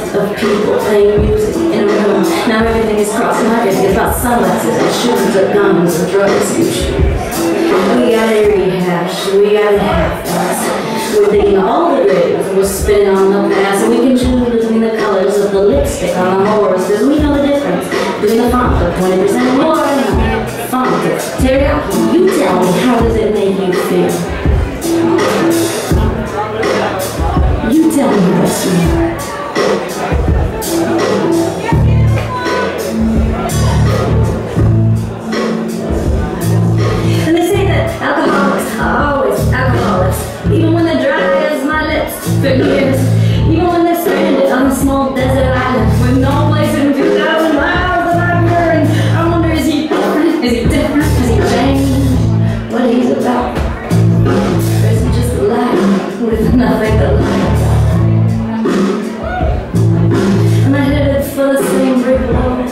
event of people playing music in a room. Now everything is crossing everything about sunglasses and shoes and guns and drugs usually. We gotta rehash, we gotta have fast. We're digging all the graves, we're spinning on the past, and we can choose between the colors of the lipstick on the horse, because we know the difference between the font of 20% more and the font of teriyaki. You tell me, how does it make for years, even when they're stranded on a small desert island with no place in 2,000 miles of Iberia. I wonder, is he different? Is he different? Is he changed? What he's about? Or is he just a liar with nothing to lie? Am I headed for the same brick wall?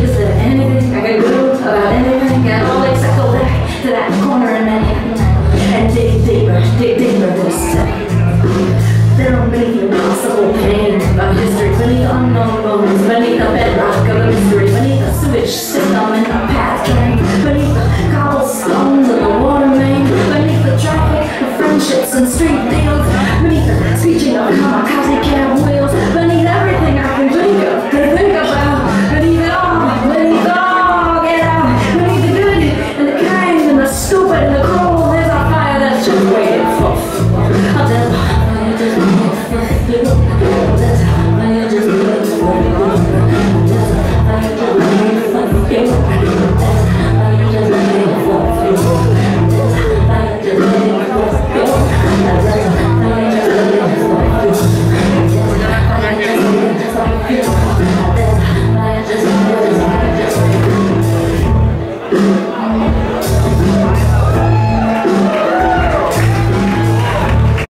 Is there anything I can do about anything at all except go back to that corner in Manhattan and dig deeper, dig deeper pain of history. Beneath unknown bones, beneath the bedrock of a mystery, beneath the sewage system and the path drain, beneath the cobblestones of the water main, beneath the traffic of friendships and street deals, beneath the screeching of kamikaze cab wheels, beneath everything I can think of